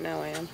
Now I am.